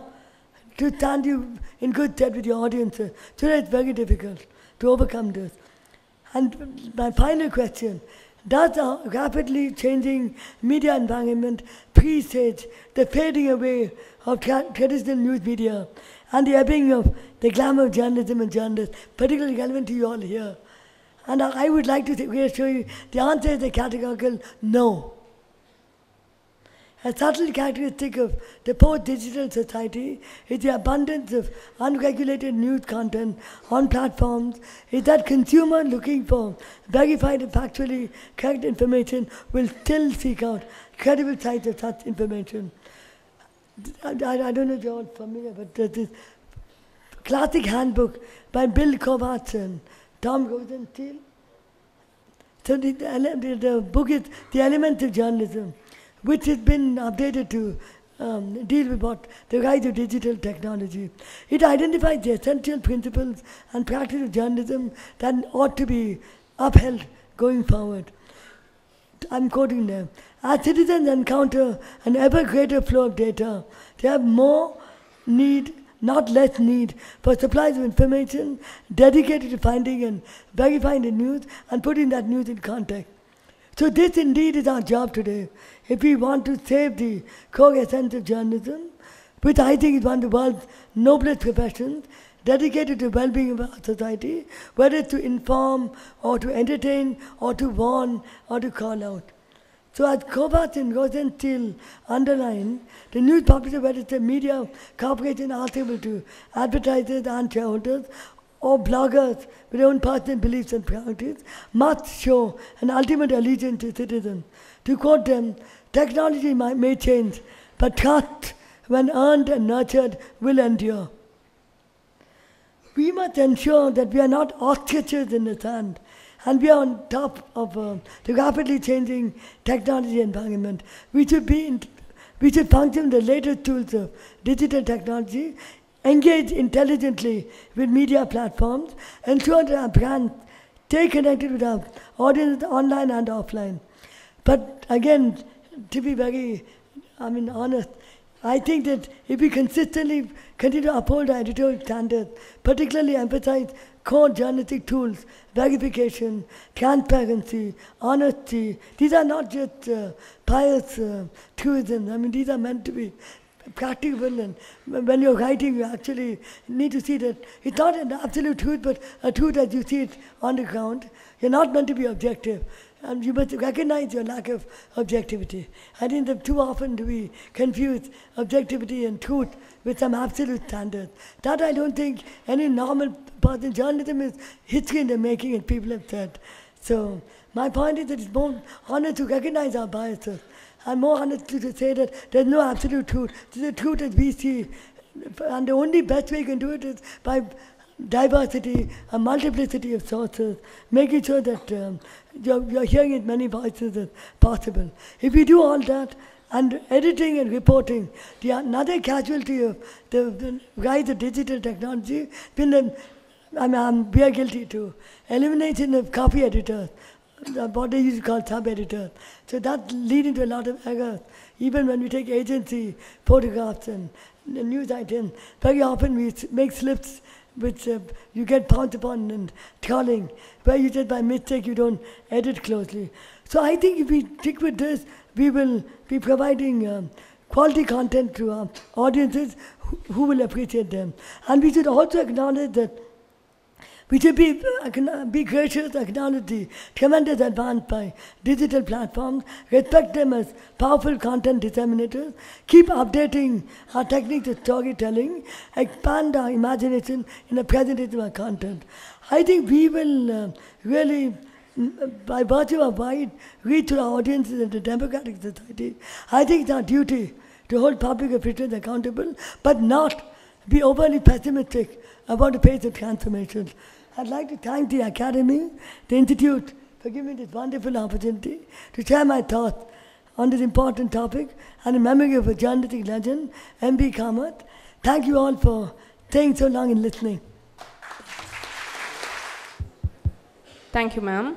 to stand you in good stead with your audiences. Today it's very difficult to overcome this. And my final question, does our rapidly changing media environment presage the fading away of tra- traditional news media and the ebbing of the glamour of journalism and journalists, particularly relevant to you all here? And I would like to reassure you, the answer is a categorical no. A subtle characteristic of the post-digital society is the abundance of unregulated news content on platforms, is that consumer looking for verified and factually correct information will still seek out credible sites of such information. I, I- don't know if you're all familiar, but there's this classic handbook by Bill Kovach and Tom Rosenstiel. So the, the, the, the book is The Elements of Journalism, which has been updated to um, deal with what the rise of digital technology. It identifies the essential principles and practice of journalism that ought to be upheld going forward. I'm quoting them. As citizens encounter an ever greater flow of data, they have more need, not less need, for supplies of information dedicated to finding and verifying the news and putting that news in context. So this indeed is our job today. If we want to save the core essence of journalism, which I think is one of the world's noblest professions, dedicated to the well-being of our society, whether to inform or to entertain or to warn or to call out. So as Kovach and Rosenstiel underline, the news publisher, whether it's a media corporation answerable to advertisers and shareholders, or bloggers with their own personal beliefs and priorities, must show an ultimate allegiance to citizens. To quote them, technology might, may change, but trust, when earned and nurtured, will endure. We must ensure that we are not ostriches in the sand and we are on top of uh, the rapidly changing technology environment. We should be in, we should function the latest tools of digital technology, engage intelligently with media platforms, ensure that our brands stay connected with our audience online and offline. But again, to be very, I mean, honest, I think that if we consistently continue to uphold our editorial standards, particularly emphasize core journalistic tools, verification, transparency, honesty, these are not just uh, pious uh, truisms. I mean, these are meant to be practical and when you're writing you actually need to see that it's not an absolute truth but a truth as you see it on the ground. You're not meant to be objective. And you must recognize your lack of objectivity. I think that too often do we confuse objectivity and truth with some absolute standard. That I don't think any normal person, journalism is history in the making, and people have said. So my point is that it's more honest to recognize our biases, and more honest to say that there's no absolute truth. It's the truth as we see, and the only best way you can do it is by diversity, a multiplicity of sources, making sure that um, you're, you're hearing as many voices as possible. If we do all that, and editing and reporting, the another casualty of the, the rise of digital technology, been the, I mean, I'm, we are guilty too, elimination of copy editors, what they used to call sub-editors. So that's leading to a lot of errors. Even when we take agency photographs and news items, very often we make slips which uh, you get pounced upon and trolling, where you just by mistake you don't edit closely. So I think if we stick with this, we will be providing um, quality content to our audiences who, who will appreciate them. And we should also acknowledge that we should be, acknowledge the tremendous advance by digital platforms, respect them as powerful content disseminators, keep updating our techniques of storytelling, expand our imagination in the presentation of our content. I think we will uh, really, mm, by virtue of wide reach to our audiences in the democratic society, I think it's our duty to hold public officials accountable, but not be overly pessimistic about the pace of transformation. I'd like to thank the Academy, the Institute, for giving me this wonderful opportunity to share my thoughts on this important topic and in memory of a journalistic legend, M.V. Kamath. Thank you all for staying so long and listening. Thank you, ma'am.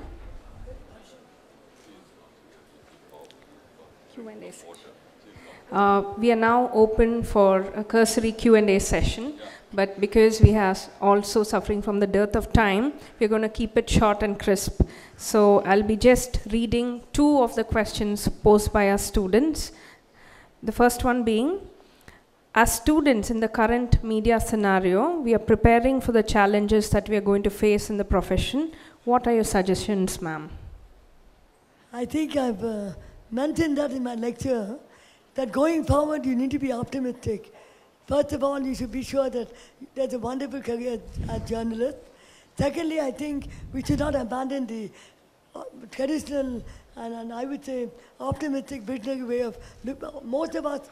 Q&A session. Uh, we are now open for a cursory Q&A session, but because we are also suffering from the dearth of time, we're going to keep it short and crisp. So I'll be just reading two of the questions posed by our students. The first one being, as students in the current media scenario, we are preparing for the challenges that we are going to face in the profession. What are your suggestions, ma'am? I think I've uh, mentioned that in my lecture that going forward you need to be optimistic. First of all, you should be sure that there's a wonderful career as journalist. Secondly, I think we should not abandon the uh, traditional and, and I would say optimistic visionary way of most of us,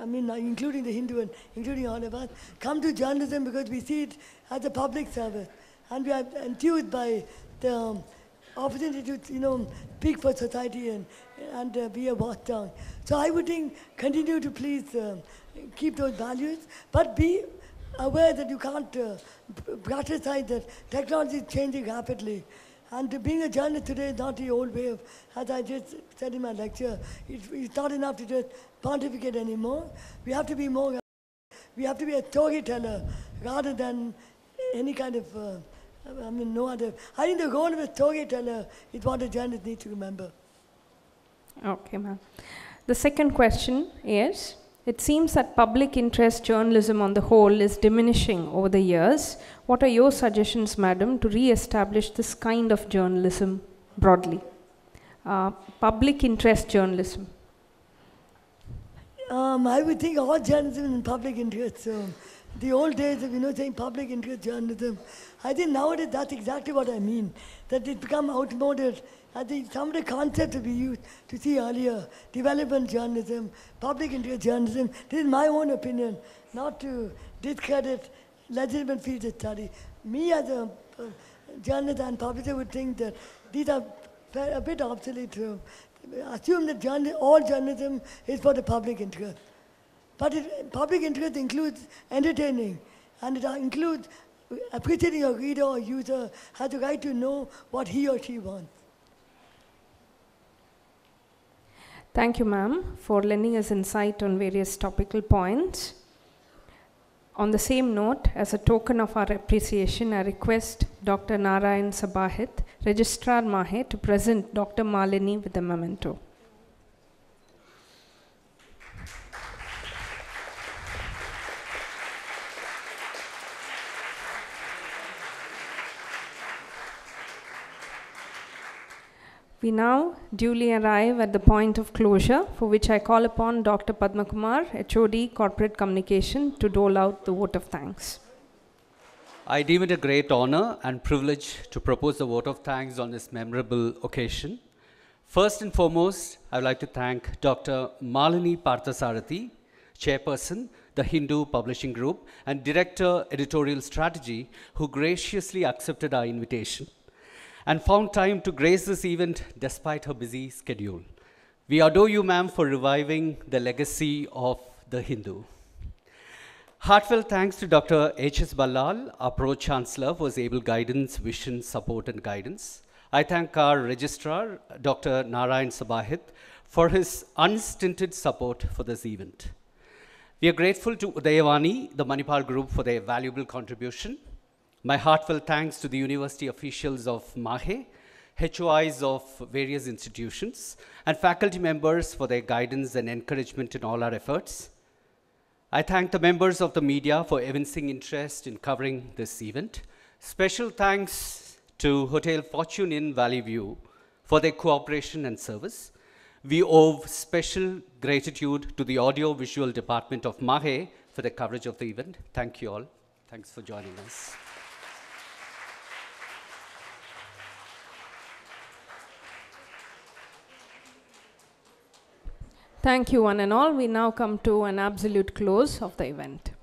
I mean, uh, including the Hindu and including all of us, come to journalism because we see it as a public service, and we are enthused by the um, opportunity to, you know, speak for society and and uh, be a watchdog. So I would think continue to please uh, keep those values, but be aware that you can't uh, aside that technology is changing rapidly. And being a journalist today is not the old way of, as I just said in my lecture, it's, it's not enough to just pontificate anymore. We have to be more, we have to be a storyteller rather than any kind of, uh, I mean, no other. I think the role of a storyteller is what a journalist needs to remember. Okay, ma'am. The second question is It seems that public interest journalism on the whole is diminishing over the years. What are your suggestions, madam, to re establish this kind of journalism broadly? Uh, public interest journalism. Um, I would think all journalism is in public interest. So the old days of you know saying public interest journalism, I think nowadays that's exactly what I mean. That it's become outmoded. I think some of the concepts we used to see earlier, development journalism, public interest journalism, this is my own opinion, not to discredit legitimate fields of study. Me as a uh, journalist and publisher would think that these are a bit obsolete to assume that journal, all journalism is for the public interest. But it, public interest includes entertaining, and it includes appreciating your reader or user has the right to know what he or she wants. Thank you, ma'am, for lending us insight on various topical points. On the same note, as a token of our appreciation, I request Dr. Narayan Sabhahit, Registrar Mahe, to present Dr. Malini with a memento. We now duly arrive at the point of closure, for which I call upon Dr. Padmakumar, HOD Corporate Communication, to dole out the vote of thanks. I deem it a great honor and privilege to propose the vote of thanks on this memorable occasion. First and foremost, I would like to thank Dr. Malini Parthasarathy, Chairperson, the Hindu Publishing Group, and Director, Editorial Strategy, who graciously accepted our invitation and found time to grace this event despite her busy schedule. We adore you, ma'am, for reviving the legacy of the Hindu. Heartfelt thanks to Dr. H.S. Ballal, our Pro Chancellor, for his able guidance, vision, support, and guidance. I thank our Registrar, Dr. Narayan Sabhahit, for his unstinted support for this event. We are grateful to Udayavani, the Manipal Group, for their valuable contribution. My heartfelt thanks to the university officials of Mahe, HOIs of various institutions, and faculty members for their guidance and encouragement in all our efforts. I thank the members of the media for evincing interest in covering this event. Special thanks to Hotel Fortune Inn Valley View for their cooperation and service. We owe special gratitude to the audio visual department of Mahe for the coverage of the event. Thank you all. Thanks for joining us. Thank you, one and all. We now come to an absolute close of the event.